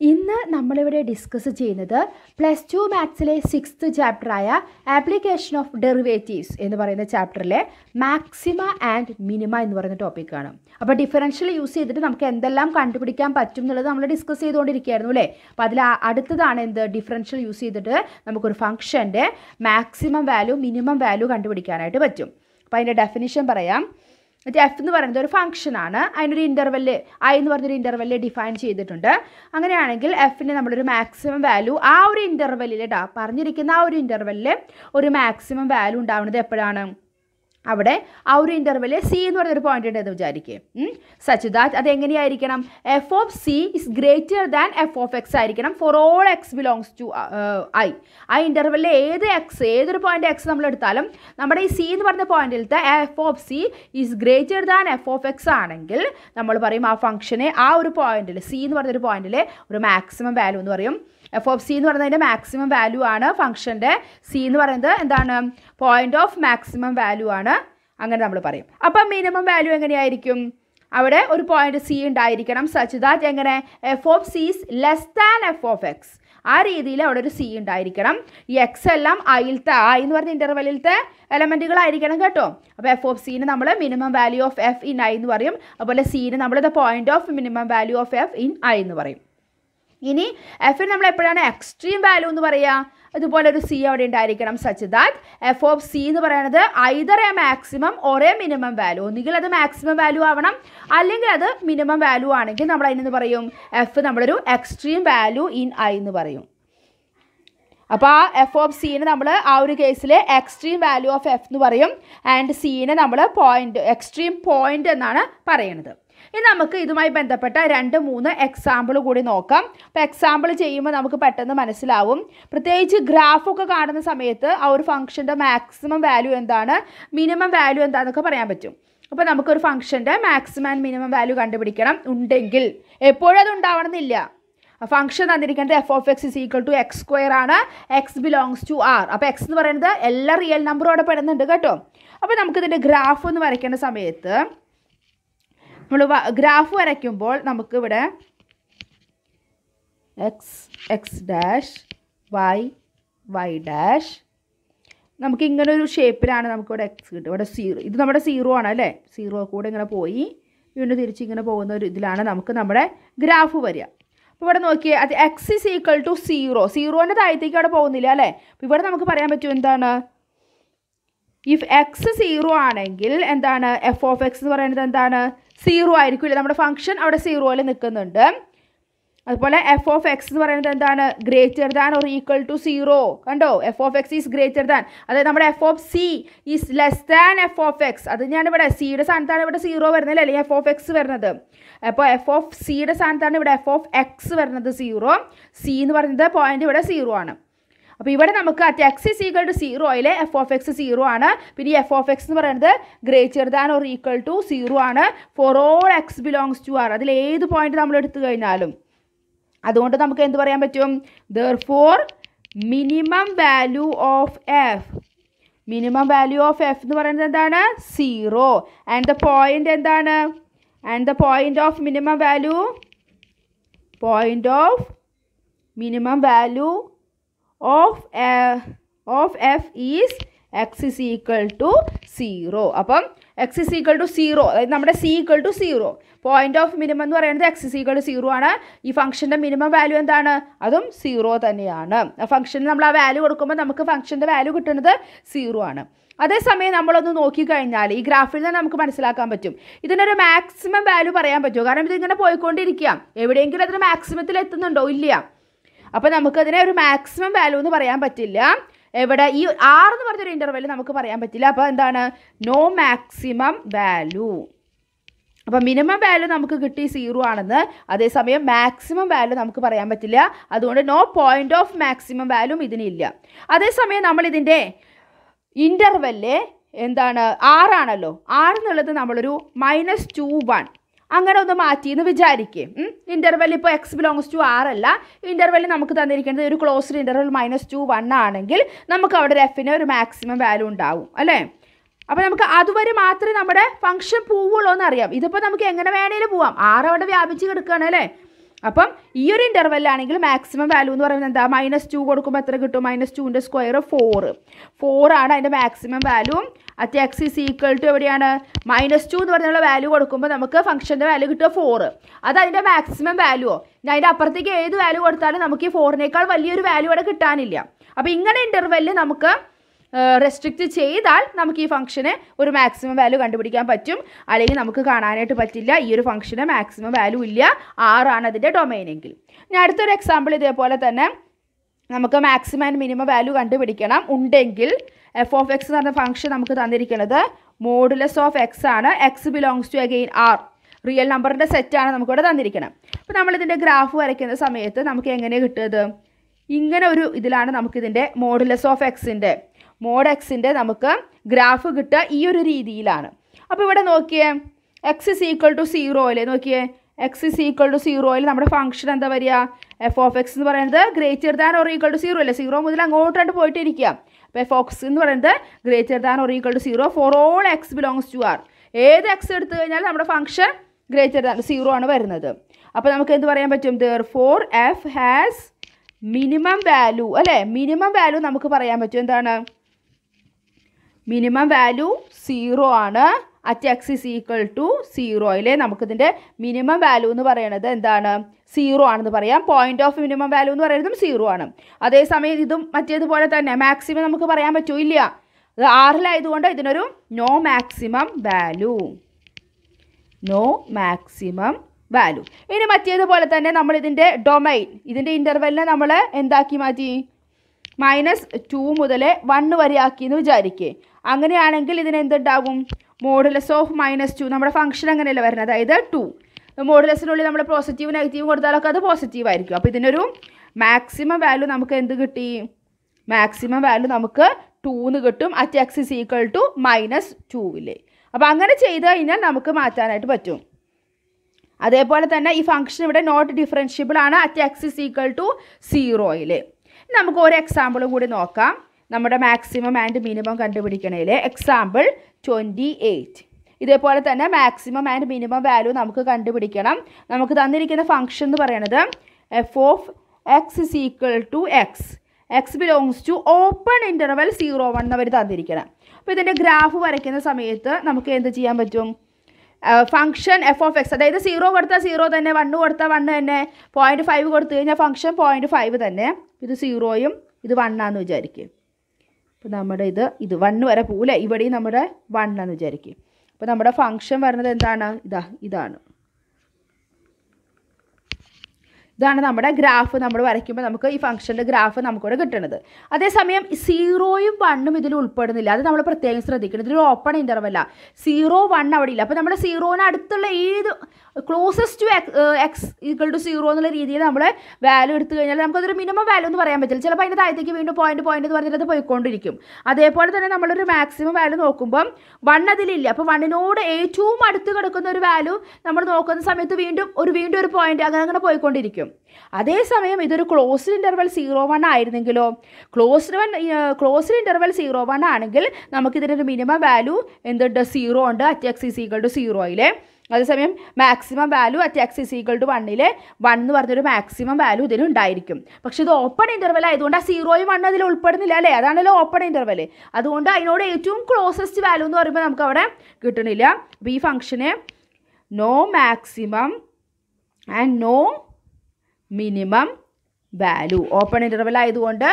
ഇന്ന് നമ്മളിവിടെ ഡിസ്കസ് ചെയ്യുന്നത് പ്ലസ് ടു മാത്സിലെ സിക്സ്ത് ചാപ്റ്ററായ ആപ്ലിക്കേഷൻ ഓഫ് ഡെറിവേറ്റീവ്സ് എന്ന് പറയുന്ന ചാപ്റ്ററിലെ മാക്സിമ ആൻഡ് മിനിമ എന്ന് പറയുന്ന ടോപ്പിക്കാണ് അപ്പോൾ ഡിഫറൻഷ്യൽ യൂസ് ചെയ്തിട്ട് നമുക്ക് എന്തെല്ലാം കണ്ടുപിടിക്കാൻ പറ്റും എന്നുള്ളത് നമ്മൾ ഡിസ്കസ് ചെയ്തുകൊണ്ടിരിക്കുകയായിരുന്നു അല്ലേ? അപ്പോൾ അതിൽ അടുത്തതാണ് എന്ത്? ഡിഫറൻഷ്യൽ യൂസ് ചെയ്തിട്ട് നമുക്കൊരു ഫംഗ്ഷന്റെ മാക്സിമം വാല്യൂ മിനിമം വാല്യൂ കണ്ടുപിടിക്കാനായിട്ട് പറ്റും. അപ്പോൾ അതിന്റെ ഡെഫിനിഷൻ പറയാം. മറ്റേ എഫ് എന്ന് പറയുന്നത് ഒരു ഫംഗ്ഷനാണ് അതിനൊരു ഇന്റർവെല്ല് ഐ എന്ന് പറഞ്ഞൊരു ഇന്റർവെല്ല് ഡിഫൈൻ ചെയ്തിട്ടുണ്ട്. അങ്ങനെയാണെങ്കിൽ എഫിന് നമ്മളൊരു മാക്സിമം വാല്യൂ ആ ഒരു ഇന്റർവെല്ലിൽ പറഞ്ഞിരിക്കുന്ന ആ ഒരു ഇന്റർവെല്ലിൽ ഒരു മാക്സിമം വാല്യൂ ഉണ്ടാവുന്നത് എപ്പോഴാണ്? അവിടെ ആ ഒരു ഇന്റർവെല്ലിൽ സി എന്ന് പറയുന്ന പറഞ്ഞൊരു പോയിന്റ് ഉണ്ടെന്ന് വിചാരിക്കുക സച്ച് ദാറ്റ് അത് എങ്ങനെയായിരിക്കണം? F of c is greater than f of x ആയിരിക്കണം for all x belongs to I ആ ഇന്റർവെല്ലിൽ ഏത് എക്സ് ഏതൊരു പോയിന്റ് എക്സ് നമ്മൾ എടുത്താലും നമ്മുടെ ഈ സി എന്ന് പറഞ്ഞ പോയിന്റിലത്തെ f of c is greater than f of x ആണെങ്കിൽ നമ്മൾ പറയും ആ ഫംഗ്ഷനെ ആ ഒരു പോയിന്റിൽ സി എന്ന് പറഞ്ഞൊരു പോയിന്റിൽ ഒരു മാക്സിമം വാല്യൂ എന്ന് പറയും. എഫ് ഓഫ് സി എന്ന് പറയുന്നതിന്റെ മാക്സിമം വാല്യൂ ആണ് ഫംഗ്ഷന്റെ സി എന്ന് പറയുന്നത് എന്താണ്? പോയിന്റ് ഓഫ് മാക്സിമം വാല്യൂ ആണ്. അങ്ങനെ നമ്മൾ പറയും. അപ്പം മിനിമം വാല്യൂ എങ്ങനെയായിരിക്കും? അവിടെ ഒരു പോയിന്റ് സി ഉണ്ടായിരിക്കണം. സച്ച് ദാറ്റ് എങ്ങനെ? F of c is less than f of x ആ രീതിയിൽ അവിടെ ഒരു സി ഉണ്ടായിരിക്കണം. ഈ എക്സ് എല്ലാം ഐയിലത്തെ ഐ എന്ന് പറഞ്ഞ ഇന്റർവെല്ലിലത്തെ എലമെന്റുകളായിരിക്കണം കേട്ടോ. അപ്പോൾ എഫ് ഓഫ് സീന് നമ്മൾ minimum value of f in I എന്ന് പറയും. അതുപോലെ സീന് നമ്മൾ the point of minimum value of f in I എന്ന് പറയും. ഇനി എഫിന് നമ്മൾ എപ്പോഴാണ് എക്സ്ട്രീം വാല്യൂ എന്ന് പറയുക അതുപോലെ ഒരു സി അവിടെ ഉണ്ടായിരിക്കണം such that f of c എന്ന് പറയുന്നത് either a maximum or minimum value ഒന്നുകിൽ അത് മാക്സിമം വാല്യൂ ആവണം അല്ലെങ്കിൽ അത് മിനിമം വാല്യൂ ആണെങ്കിൽ നമ്മൾ അതിനെന്ന് പറയും? എഫ് നമ്മളൊരു എക്സ്ട്രീം വാല്യൂ ഇൻ ഐ എന്ന് പറയും. അപ്പോൾ ആ എഫ് ഓഫ് സീനെ നമ്മൾ ആ ഒരു കേസിൽ എക്സ്ട്രീം വാല്യൂ ഓഫ് എഫ് എന്ന് പറയും. ആൻഡ് സീനെ നമ്മൾ പോയിന്റ് എക്സ്ട്രീം പോയിന്റ് എന്നാണ് പറയുന്നത് ഇനി നമുക്ക് ഇതുമായി ബന്ധപ്പെട്ട രണ്ട് മൂന്ന് എക്സാമ്പിൾ കൂടി നോക്കാം. അപ്പോൾ എക്സാമ്പിൾ ചെയ്യുമ്പോൾ നമുക്ക് പെട്ടെന്ന് മനസ്സിലാവും. പ്രത്യേകിച്ച് ഗ്രാഫൊക്കെ കാണുന്ന സമയത്ത് ആ ഒരു ഫംഗ്ഷന്റെ മാക്സിമം വാല്യൂ എന്താണ്? മിനിമം വാല്യൂ എന്താണെന്നൊക്കെ പറയാൻ പറ്റും. അപ്പോൾ നമുക്കൊരു ഫംഗ്ഷന്റെ മാക്സിമം ആൻഡ് മിനിമം വാല്യൂ കണ്ടുപിടിക്കണം. ഉണ്ടെങ്കിൽ എപ്പോഴും അത് ഉണ്ടാവണമെന്നില്ല. ഫംഗ്ഷൻ തന്നിരിക്കുന്നത് f of x is equal to x square ആണ്. എക്സ് ബിലോങ്സ് ടു ആർ അപ്പോൾ എക്സ് എന്ന് പറയുന്നത് എല്ലാ റിയൽ നമ്പറും അവിടെ പെടുന്നുണ്ട് കേട്ടോ. അപ്പോൾ നമുക്കിതിന്റെ ഗ്രാഫ് ഒന്ന് വരയ്ക്കേണ്ട സമയത്ത് നമ്മൾ ഗ്രാഫ് വരയ്ക്കുമ്പോൾ നമുക്കിവിടെ x x dash y y dash നമുക്ക് ഇങ്ങനെ ഒരു ഷേപ്പിലാണ് നമുക്കിവിടെ എക്സ് കിട്ടും ഇവിടെ സീറോ ഇത് നമ്മുടെ സീറോ ആണ് അല്ലേ? സീറോ കൂടെ ഇങ്ങനെ പോയി. വീണ്ടും തിരിച്ച് ഇങ്ങനെ പോകുന്ന ഒരു ഇതിലാണ് നമുക്ക് നമ്മുടെ ഗ്രാഫ് വരിക. അപ്പോൾ ഇവിടെ നോക്കിയേ അത് x is equal to zero സീറോന്റെ താഴത്തേക്ക് അവിടെ പോകുന്നില്ല അല്ലേ? അപ്പോൾ ഇവിടെ നമുക്ക് പറയാൻ പറ്റും എന്താണ്? ഇഫ് എക്സ് സീറോ ആണെങ്കിൽ എന്താണ്? എഫ് ഓഫ് എക്സ് എന്ന് പറയുന്നത് എന്താണ്? സീറോ ആയിരിക്കില്ല? നമ്മുടെ ഫംഗ്ഷൻ അവിടെ സീറോയിൽ നിൽക്കുന്നുണ്ട്. അതുപോലെ എഫ് ഓഫ് എക്സ് എന്ന് പറയുന്നത് എന്താണ്? Greater than or equal to zero കണ്ടോ? F of x is greater than അതായത് നമ്മുടെ f of c is less than f of x അത് ഞാൻ ഇവിടെ സിയുടെ സ്ഥാനത്താണ് ഇവിടെ സീറോ വരുന്നത് അല്ലെങ്കിൽ എഫ് ഓഫ് എക്സ് വരുന്നത്. അപ്പോൾ എഫ് ഓഫ് സിയുടെ സ്ഥാനത്താണ് ഇവിടെ എഫ് ഓഫ് എക്സ് വരുന്നത് സീറോ സി എന്ന് പറയുന്നത് പോയിന്റ് ഇവിടെ സീറോ ആണ്. അപ്പോൾ ഇവിടെ നമുക്ക് at x is equal to സീറോയിലെ F of X zero ആണ്. പിന്നെ ഈ എഫ് ഓഫ് എക്സ് എന്ന് പറയുന്നത് greater than or equal to zero ആണ്. For all x belongs to R അതിൽ ഏത് പോയിന്റ് നമ്മൾ എടുത്തു കഴിഞ്ഞാലും. അതുകൊണ്ട് നമുക്ക് എന്ത് പറയാൻ പറ്റും? Therefore minimum value of f minimum value of f എന്ന് പറയുന്നത് എന്താണ്? സീറോ ആൻഡ് ദ പോയിന്റ് എന്താണ്? And the point of minimum value point of minimum value of of f is x is equal to zero അപ്പം x is equal to zero അതായത് നമ്മുടെ c equal to zero point of minimum എന്ന് പറയുന്നത് x is equal to zero ആണ്. ഈ ഫംഗ്ഷന്റെ minimum value എന്താണ്? അതും സീറോ തന്നെയാണ്. ഫംഗ്ഷന് നമ്മൾ ആ വാല്യൂ കൊടുക്കുമ്പോൾ നമുക്ക് ഫംഗ്ഷന്റെ വാല്യൂ കിട്ടുന്നത് സീറോ ആണ്. അതേസമയം നമ്മളൊന്ന് നോക്കിക്കഴിഞ്ഞാൽ ഈ ഗ്രാഫിൽ നിന്ന് നമുക്ക് മനസ്സിലാക്കാൻ പറ്റും. ഇതിനൊരു മാക്സിമം വാല്യൂ പറയാൻ പറ്റുമോ? കാരണം ഇതിങ്ങനെ പോയിക്കൊണ്ടിരിക്കാം. എവിടെയെങ്കിലും അതിന് മാക്സിമത്തിൽ എത്തുന്നുണ്ടോ ഇല്ല. അപ്പോൾ നമുക്കതിനെ ഒരു മാക്സിമം വാല്യൂ എന്ന് പറയാൻ പറ്റില്ല. എവിടെ ഈ ആർ എന്ന് പറഞ്ഞൊരു ഇന്റർവെൽ നമുക്ക് പറയാൻ പറ്റില്ല. അപ്പോൾ എന്താണ്? നോ മാക്സിമം വാല്യൂ അപ്പോൾ മിനിമം വാല്യൂ നമുക്ക് കിട്ടി സീറോ ആണെന്ന്. അതേസമയം മാക്സിമം വാല്യൂ നമുക്ക് പറയാൻ പറ്റില്ല. അതുകൊണ്ട് no point of maximum value ഇതിനില്ല. അതേസമയം നമ്മൾ ഇതിന്റെ ഇന്റർവെല്ല് എന്താണ്? ആറാണല്ലോ ആറ് എന്നുള്ളത് നമ്മളൊരു മൈനസ് ടു വൺ അങ്ങനെ ഒന്ന് മാറ്റി എന്ന് വിചാരിക്കേ ഇന്റർവെൽ ഇപ്പോൾ എക്സ് ബിലോങ്സ് ടു ആർ അല്ല. ഇന്റർവെൽ നമുക്ക് തന്നിരിക്കുന്നത് ഒരു closed interval minus two one ആണെങ്കിൽ നമുക്ക് അവിടെ എഫിന് ഒരു മാക്സിമം വാല്യൂ ഉണ്ടാവും. അല്ലേ? അപ്പോൾ നമുക്ക് അതുവരെ മാത്രമേ നമ്മുടെ ഫംഗ്ഷൻ പോവുള്ളൂ എന്നറിയാം. ഇതിപ്പോൾ നമുക്ക് എങ്ങനെ വേണേലും പോവാം. ആറ് അവിടെ വ്യാപിച്ച് കിടക്കുകയാണ് അല്ലേ? അപ്പം ഈ ഒരു ഇന്റർവെല്ലാണെങ്കിൽ മാക്സിമം വാല്യൂ എന്ന് പറയുന്നത് എന്താ? മൈനസ് ടു കൊടുക്കുമ്പോൾ എത്ര കിട്ടും? മൈനസ് ടുവിന്റെ സ്ക്വയർ ഫോർ ഫോറാണ് അതിന്റെ maximum value at x is equal to എവിടെയാണ്? മൈനസ് ടു എന്ന് പറഞ്ഞുള്ള വാല്യൂ കൊടുക്കുമ്പോൾ നമുക്ക് ഫംഗ്ഷന്റെ വാല്യൂ കിട്ടുക ഫോർ അത് അതിന്റെ മാക്സിമം വാല്യൂ ഇനി അതിന്റെ അപ്പുറത്തേക്ക് ഏത് വാല്യൂ കൊടുത്താലും നമുക്ക് ഈ ഫോറിനേക്കാൾ വലിയൊരു വാല്യൂ അവിടെ കിട്ടാനില്ല. അപ്പോൾ ഇങ്ങനെ ഇന്റർവെല്ലിൽ നമുക്ക് റെസ്ട്രിക്റ്റ് ചെയ്താൽ നമുക്ക് ഈ ഫംഗ്ഷന് ഒരു മാക്സിമം വാല്യൂ കണ്ടുപിടിക്കാൻ പറ്റും. അല്ലെങ്കിൽ നമുക്ക് കാണാനായിട്ട് പറ്റില്ല. ഈ ഒരു ഫംഗ്ഷന് മാക്സിമം വാല്യൂ ഇല്ല. ആറാണ് അതിന്റെ ഡൊമൈനെങ്കിൽ ഇനി അടുത്തൊരു എക്സാമ്പിൾ ഇതേപോലെ തന്നെ നമുക്ക് മാക്സിമം ആൻഡ് മിനിമം വാല്യൂ കണ്ടുപിടിക്കണം. ഉണ്ടെങ്കിൽ എഫ് ഓഫ് എക്സ് എന്ന് പറഞ്ഞ ഫംഗ്ഷൻ നമുക്ക് തന്നിരിക്കുന്നത് മോഡുലസ് ഓഫ് എക്സ് ആണ്. X belongs to again R real നമ്പറിന്റെ സെറ്റാണ് നമുക്കിവിടെ തന്നിരിക്കണം അപ്പോൾ നമ്മളിതിന്റെ ഗ്രാഫ് വരയ്ക്കുന്ന സമയത്ത് നമുക്ക് എങ്ങനെയാണ് കിട്ടുന്നത്? ഇങ്ങനെ ഒരു ഇതിലാണ് നമുക്കിതിന്റെ മോഡുലസ് ഓഫ് എക്സിന്റെ മോഡ് എക്സിന്റെ നമുക്ക് ഗ്രാഫ് കിട്ടുക ഈ ഒരു രീതിയിലാണ്. അപ്പോൾ ഇവിടെ നോക്കിയേ x is equal to zero അല്ലേ? നോക്കിയേ എക്സ് ഇസ് ഈക്വൽ ടു സീറോയിൽ നമ്മുടെ ഫംഗ്ഷൻ എന്താ വരിക? എഫ് ഓഫ് എക്സ് എന്ന് പറയുന്നത് greater than or equal to zero അല്ലേ? സീറോ മുതൽ അങ്ങോട്ടാണ്ട് പോയിട്ട് ഇരിക്കുക അപ്പോൾ എഫ് ഓക്സ് എന്ന് പറയുന്നത് greater than or equal to zero for all x belongs to R ഏത് എക്സ് എടുത്തു കഴിഞ്ഞാൽ നമ്മുടെ ഫംഗ്ഷൻ ഗ്രേറ്റർ ദാൻ സീറോ ആണ് വരുന്നത്. അപ്പോൾ നമുക്ക് എന്ത് പറയാൻ പറ്റും? Therefore f has minimum value അല്ലേ? മിനിമം വാല്യൂ നമുക്ക് പറയാൻ പറ്റും. എന്താണ്? മിനിമം വാല്യൂ സീറോ ആണ്. At x is equal to സീറോയിലെ നമുക്കിതിന്റെ മിനിമം വാല്യൂ എന്ന് പറയുന്നത് എന്താണ്? സീറോ ആണെന്ന് പറയാം. പോയിന്റ് ഓഫ് മിനിമം വാല്യൂ എന്ന് പറയുന്നതും സീറോ ആണ്. അതേസമയം ഇതും മറ്റേതുപോലെ തന്നെ മാക്സിമം നമുക്ക് പറയാൻ പറ്റൂ? ഇല്ല. അത് ആറിലായതുകൊണ്ട് ഇതിനൊരു no maximum value no maximum value ഇനി മറ്റേതുപോലെ തന്നെ നമ്മൾ ഇതിന്റെ ഡൊമൈൻ ഇതിന്റെ ഇന്റർവെല്ലിനെ നമ്മൾ എന്താക്കി മാറ്റി? മൈനസ് ടു മുതൽ വൺ വരെ ആക്കി എന്ന് വിചാരിക്കേ. അങ്ങനെയാണെങ്കിൽ ഇതിനെന്തുണ്ടാകും മോഡുലസ് ഓഫ് മൈനസ് ടു നമ്മുടെ ഫംഗ്ഷൻ അങ്ങനെയല്ല വരുന്നത്? അതായത് ടു. മോഡുലസിനുള്ളിൽ നമ്മൾ പോസിറ്റീവ് നെഗറ്റീവ് കൊടുത്താലൊക്കെ അത് പോസിറ്റീവ് ആയിരിക്കും. അപ്പോൾ ഇതിനൊരു മാക്സിമം വാല്യൂ നമുക്ക് എന്ത് കിട്ടി? മാക്സിമം വാല്യൂ നമുക്ക് ടൂന്ന് കിട്ടും. At x is equal to minus ടൂവിൽ അപ്പോൾ അങ്ങനെ ചെയ്ത് കഴിഞ്ഞാൽ നമുക്ക് മാറ്റാനായിട്ട് പറ്റും. അതേപോലെ തന്നെ ഈ ഫംഗ്ഷൻ ഇവിടെ നോട്ട് ഡിഫറൻഷ്യബിൾ ആണ്. At x is equal to സീറോയിൽ നമുക്ക് ഒരു എക്സാമ്പിൾ കൂടി നോക്കാം. നമ്മുടെ മാക്സിമം ആൻഡ് മിനിമം കണ്ടുപിടിക്കണേൽ എക്സാമ്പിൾ ട്വന്റി എയ്റ്റ് ഇതേപോലെ തന്നെ മാക്സിമം ആൻഡ് മിനിമം വാല്യൂ നമുക്ക് കണ്ടുപിടിക്കണം. നമുക്ക് തന്നിരിക്കുന്ന ഫംഗ്ഷൻ എന്ന് പറയുന്നത് f of x is equal to x x belongs to open interval zero one അവർ തന്നിരിക്കണം. അപ്പോൾ ഇതിന്റെ ഗ്രാഫ് വരയ്ക്കുന്ന സമയത്ത് നമുക്ക് എന്ത് ചെയ്യാൻ പറ്റും? ഫംഗ്ഷൻ എഫ് ഓഫ് എക്സ് അതായത് സീറോ കൊടുത്താൽ സീറോ തന്നെ വണ്ണ് കൊടുത്താൽ വണ്ണ് തന്നെ പോയിന്റ് ഫൈവ് കൊടുത്തു കഴിഞ്ഞാൽ ഫംഗ്ഷൻ പോയിന്റ് ഫൈവ് തന്നെ. ഇത് സീറോയും ഇത് വണ്ണാന്ന് വിചാരിക്കും. അപ്പോൾ നമ്മുടെ ഇത് ഇത് വണ്ണ് വരെ പോകില്ല ഇവിടെയും നമ്മുടെ വണ്ണാന്ന് വിചാരിക്കും. അപ്പോൾ നമ്മുടെ ഫംഗ്ഷൻ വരുന്നത് എന്താണ്? ഇതാ ഇതാണ്. ഇതാണ് നമ്മുടെ ഗ്രാഫ് നമ്മൾ വരയ്ക്കുമ്പോൾ നമുക്ക് ഈ ഫംഗ്ഷന്റെ ഗ്രാഫ് നമുക്കിവിടെ കിട്ടുന്നത് അതേസമയം സീറോയും വണ്ണും ഇതിൽ ഉൾപ്പെടുന്നില്ല. അത് നമ്മൾ പ്രത്യേകം ശ്രദ്ധിക്കണം. ഇതൊരു ഓപ്പൺ ഇന്റർവല്ല സീറോ വൺ അവിടെ ഇല്ല. അപ്പോൾ നമ്മുടെ സീറോന് അടുത്തുള്ള ഏത് closest to x x equal to zero എന്നുള്ള രീതിയിൽ നമ്മൾ വാല്യൂ എടുത്തു കഴിഞ്ഞാൽ നമുക്കതൊരു മിനിമം വാല്യൂ എന്ന് പറയാൻ പറ്റില്ല. ചിലപ്പോൾ അതിന്റെ താഴത്തേക്ക് വീണ്ടും പോയിന്റ് പോയിന്റ് എന്ന് പറഞ്ഞിട്ട് അത് പോയിക്കൊണ്ടിരിക്കും. അതേപോലെ തന്നെ നമ്മളൊരു മാക്സിമം വാല്യൂ നോക്കുമ്പം വൺ അതിലില്ല. അപ്പോൾ വണ്ണിനോട് ഏറ്റവും അടുത്ത് കിടക്കുന്ന ഒരു വാല്യൂ നമ്മൾ നോക്കുന്ന സമയത്ത് വീണ്ടും ഒരു വീണ്ടും ഒരു പോയിന്റ് അങ്ങനെ അങ്ങനെ പോയിക്കൊണ്ടിരിക്കും. അതേസമയം ഇതൊരു closed interval zero one ആയിരുന്നെങ്കിലോ closed one closed interval zero one ആണെങ്കിൽ നമുക്കിതിനൊരു മിനിമം വാല്യൂ എന്തുണ്ട്? സീറോ ഉണ്ട്. At x is equal to സീറോയിലെ അതേസമയം maximum value at x is equal to വണ്ണിൽ വൺ എന്ന് പറഞ്ഞൊരു മാക്സിമം വാല്യൂ ഇതിൽ ഉണ്ടായിരിക്കും. പക്ഷെ ഇത് ഓപ്പൺ ഇന്റർവൽ ആയതുകൊണ്ട് ആ സീറോയും വണ്ണും അതിൽ ഉൾപ്പെടുന്നില്ല അല്ലേ? അതാണല്ലോ ഓപ്പൺ ഇന്റർവൽ അതുകൊണ്ട് അതിനോട് ഏറ്റവും ക്ലോസസ്റ്റ് വാല്യൂ എന്ന് പറയുമ്പോൾ നമുക്ക് അവിടെ കിട്ടണില്ല. അപ്പോൾ ഈ ഫംഗ്ഷന് no maximum and no minimum value open interval ആയതുകൊണ്ട്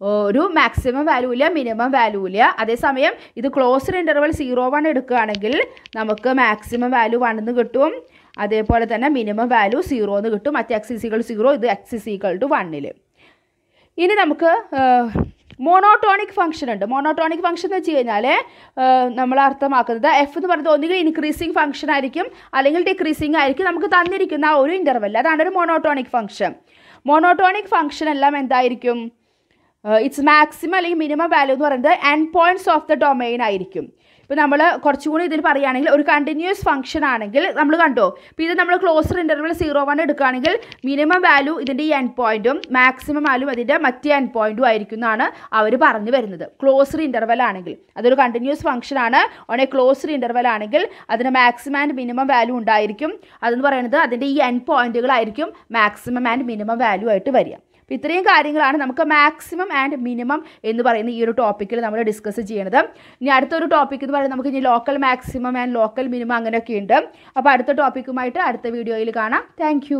ഒരു മാക്സിമം വാല്യൂ ഇല്ല മിനിമം വാല്യൂ ഇല്ല. അതേസമയം ഇത് ക്ലോസ്ഡ് ഇന്റർവൽ സീറോ വൺ എടുക്കുകയാണെങ്കിൽ നമുക്ക് മാക്സിമം വാല്യൂ വൺ എന്ന് കിട്ടും. അതേപോലെ തന്നെ മിനിമം വാല്യൂ സീറോ എന്ന് കിട്ടും. മറ്റ് എക്സ് ഇസികൾ സീറോ ഇത് എക്സ് ഇസികൾ ടു വണ്ണിൽ ഇനി നമുക്ക് മോണോട്ടോണിക് ഫംഗ്ഷൻ ഉണ്ട്. മോണോട്ടോണിക് ഫംഗ്ഷൻ എന്ന് വെച്ച് കഴിഞ്ഞാൽ നമ്മൾ അർത്ഥമാക്കുന്നത് എഫ് എന്ന് പറയുന്നത് ഒന്നുകിൽ ഇൻക്രീസിങ് ഫംഗ്ഷൻ ആയിരിക്കും അല്ലെങ്കിൽ ഡിക്രീസിങ് ആയിരിക്കും നമുക്ക് തന്നിരിക്കുന്ന ആ ഒരു ഇന്റർവെൽ അതാണ് ഒരു മോണോട്ടോണിക് ഫംഗ്ഷൻ മോണോട്ടോണിക് ഫംഗ്ഷൻ എല്ലാം എന്തായിരിക്കും? ഇറ്റ്സ് മാക്സിമം അല്ലെങ്കിൽ മിനിമം വാല്യൂ എന്ന് പറയുന്നത് end points of the domain ആയിരിക്കും. ഇപ്പോൾ നമ്മൾ കുറച്ചുകൂടി ഇതിൽ പറയുകയാണെങ്കിൽ ഒരു കണ്ടിന്യൂസ് ഫംഗ്ഷൻ ആണെങ്കിൽ നമ്മൾ കണ്ടോ? ഇപ്പോൾ ഇത് നമ്മൾ ക്ലോസർ ഇന്റർവൽ സീറോ വൺ എടുക്കുകയാണെങ്കിൽ മിനിമം വാല്യൂ ഇതിന്റെ ഈ എൻ പോയിന്റും മാക്സിമം വാല്യൂ അതിന്റെ മറ്റേ എൻ പോയിന്റും ആയിരിക്കും എന്നാണ് അവർ പറഞ്ഞു വരുന്നത്. ക്ലോസർ ഇന്റർവൽ ആണെങ്കിൽ. അതൊരു കണ്ടിന്യൂസ് ഫംഗ്ഷൻ ആണ്. ഓൺ എ ക്ലോസർ ഇന്റർവൽ ആണെങ്കിൽ അതിന് മാക്സിമം ആൻഡ് മിനിമം വാല്യൂ ഉണ്ടായിരിക്കും. അതെന്ന് പറയുന്നത് അതിന്റെ ഈ എൻ പോയിന്റുകളായിരിക്കും മാക്സിമം ആൻഡ് മിനിമം വാല്യൂ ആയിട്ട് വരിക. അപ്പോൾ ഇത്രയും കാര്യങ്ങളാണ് നമുക്ക് മാക്സിമം ആൻഡ് മിനിമം എന്ന് പറയുന്ന ഈ ഒരു ടോപ്പിക്കിൽ നമ്മൾ ഡിസ്കസ് ചെയ്യണത്. ഇനി അടുത്തൊരു ടോപ്പിക് എന്ന് പറയുന്നത് നമുക്ക് ഇനി local maximum and local minimum അങ്ങനെയൊക്കെ ഉണ്ട്. അപ്പോൾ അടുത്ത ടോപ്പിക്കുമായിട്ട് അടുത്ത വീഡിയോയിൽ കാണാം. താങ്ക്